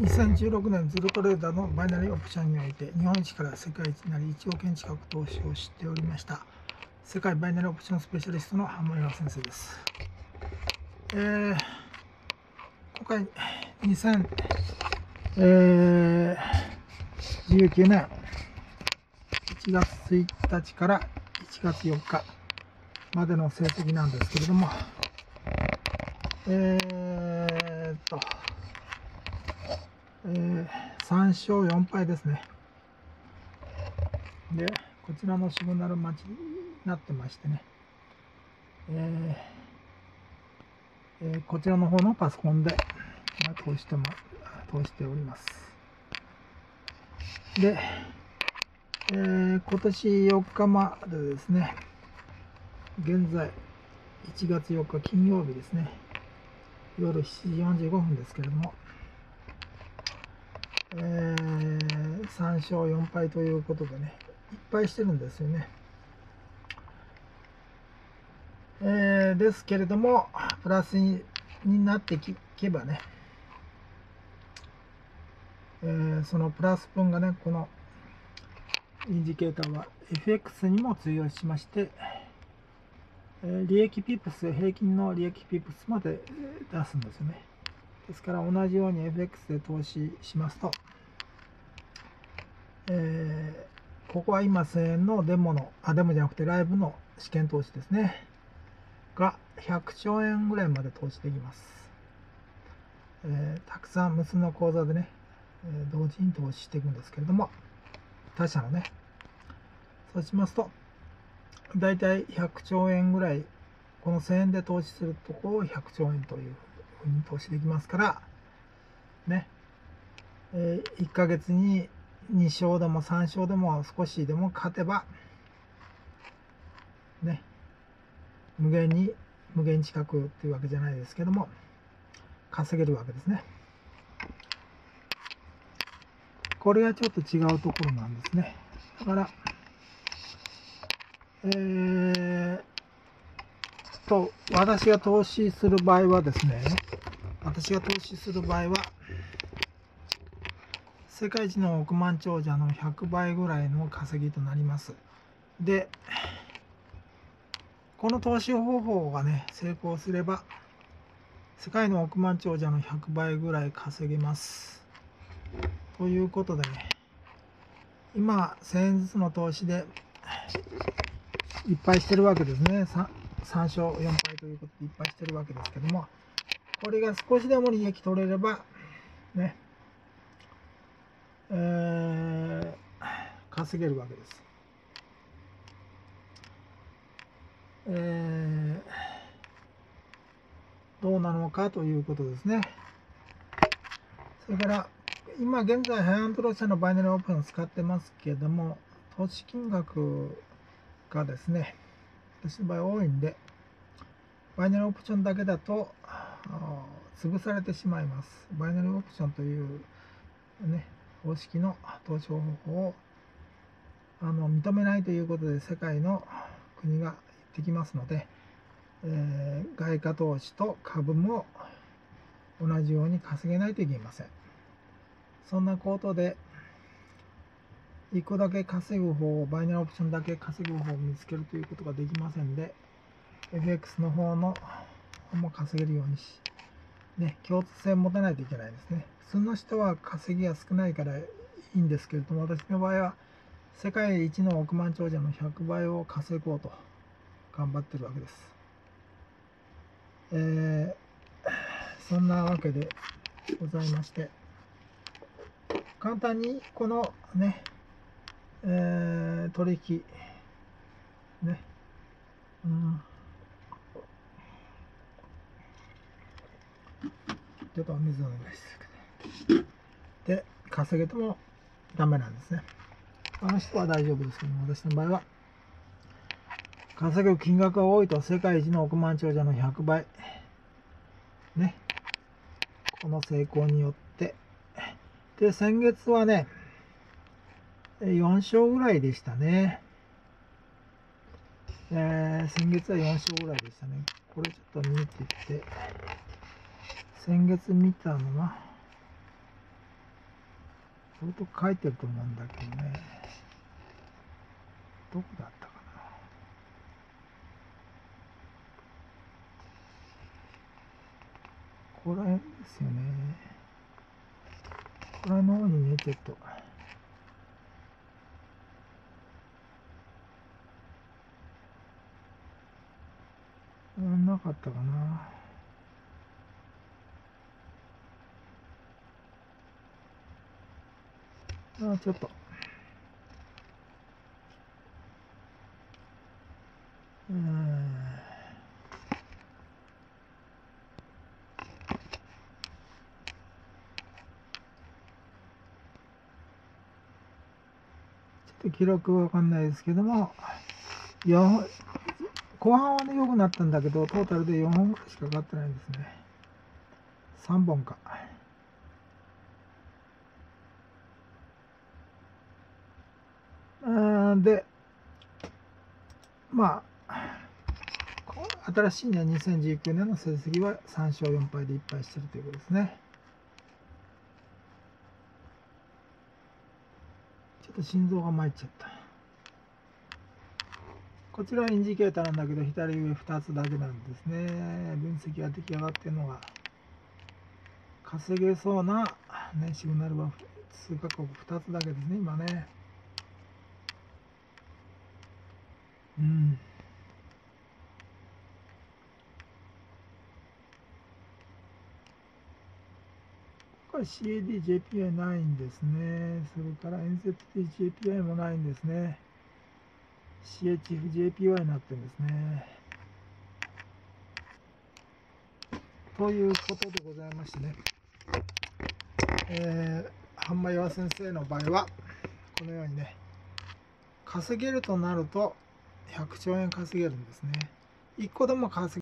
2016年ズルトレーダーのバイナリーオプションにおいて日本一から世界一になり1億円近く投資をしておりました世界バイナリーオプションスペシャリストの浜岩先生です、えー、今回2019年1月1日から1月4日までの成績なんですけれどもえー、っとえー、3勝4敗ですね。で、こちらのシグナル待ちになってましてね、えーえー、こちらの方のパソコンで、まあ、通しても通しております。で、えー、今年4日までですね、現在1月4日金曜日ですね、夜7時45分ですけれども、えー、3勝4敗ということでね、いっぱいしてるんですよね。えー、ですけれども、プラスになっていけばね、えー、そのプラス分がね、このインジケーターは FX にも通用しまして、利益 pips、平均の利益 pips まで出すんですよね。ですから同じように FX で投資しますと、えー、ここは今1000円のデモの、あ、デモじゃなくてライブの試験投資ですね。が100兆円ぐらいまで投資できます。えー、たくさん無数の口座でね、え同時に投資していくんですけれども、他社のね、そうしますと、だいたい100兆円ぐらい、この1000円で投資するとこを100兆円というふうに投資できますから、ね、え、1ヶ月に2勝でも3勝でも少しでも勝てば、ね、無限に、無限近くっていうわけじゃないですけども、稼げるわけですね。これはちょっと違うところなんですね。だから、えー、と、私が投資する場合はですね、私が投資する場合は、世界一の億万長者の100倍ぐらいの稼ぎとなります。で、この投資方法がね、成功すれば、世界の億万長者の100倍ぐらい稼げます。ということでね、今、1000円ずつの投資でいっぱいしてるわけですね。3, 3勝4敗ということでいっぱいしてるわけですけども、これが少しでも利益取れれば、ね、えー、稼げるわけです。えー、どうなのかということですね。それから、今現在、ハイアントロ社のバイナリーオープンを使ってますけども、投資金額がですね、私の場合多いんで、バイナリーオプションだけだと潰されてしまいます。バイナリーオプションというね、方式の投資方法をあの認めないということで世界の国が言ってきますので、えー、外貨投資と株も同じように稼げないといけません。そんなことで、1個だけ稼ぐ方を、バイナリーオプションだけ稼ぐ方を見つけるということができませんで、FX の方の方も稼げるようにし、ね、共通性を持たないといけないですね。普通の人は稼ぎが少ないからいいんですけれども、私の場合は世界一の億万長者の100倍を稼ごうと頑張ってるわけです。えー、そんなわけでございまして、簡単にこのね、えー、取引、ね、うん、ちょっとお水をお願いしてで、稼げてもダメなんですね。あの人は大丈夫ですけども、私の場合は、稼ぐ金額が多いと世界一の億万長者の100倍、ね、この成功によって、で、先月はね、4勝ぐらいでしたね。えー、先月は4勝ぐらいでしたね。これちょっと見てて、先月見たのは、相当書いてると思うんだけどね。どこだったかな。ここら辺ですよね。ここら辺の方にね、ちょっと。なかったかな。あちょっと。うん。ちょっと記録わかんないですけども、4後半はね、良くなったんだけど、トータルで4本ぐらいしかかかってないんですね。3本か。うんで、まあ、新しいね、2019年の成績は3勝4敗で1敗してるということですね。ちょっと心臓が参っちゃった。こちらインジケーターなんだけど、左上2つだけなんですね。分析が出来上がってるのが、稼げそうな、ね、シグナルは数カ国2つだけですね、今ね。うん。これ CAD-JPI ないんですね。それから NZT-JPI もないんですね。CHF-JPY になってるんですね。ということでございましてね。えー、半間岩先生の場合は、このようにね、稼げるとなると、100兆円稼げるんですね。1個でも稼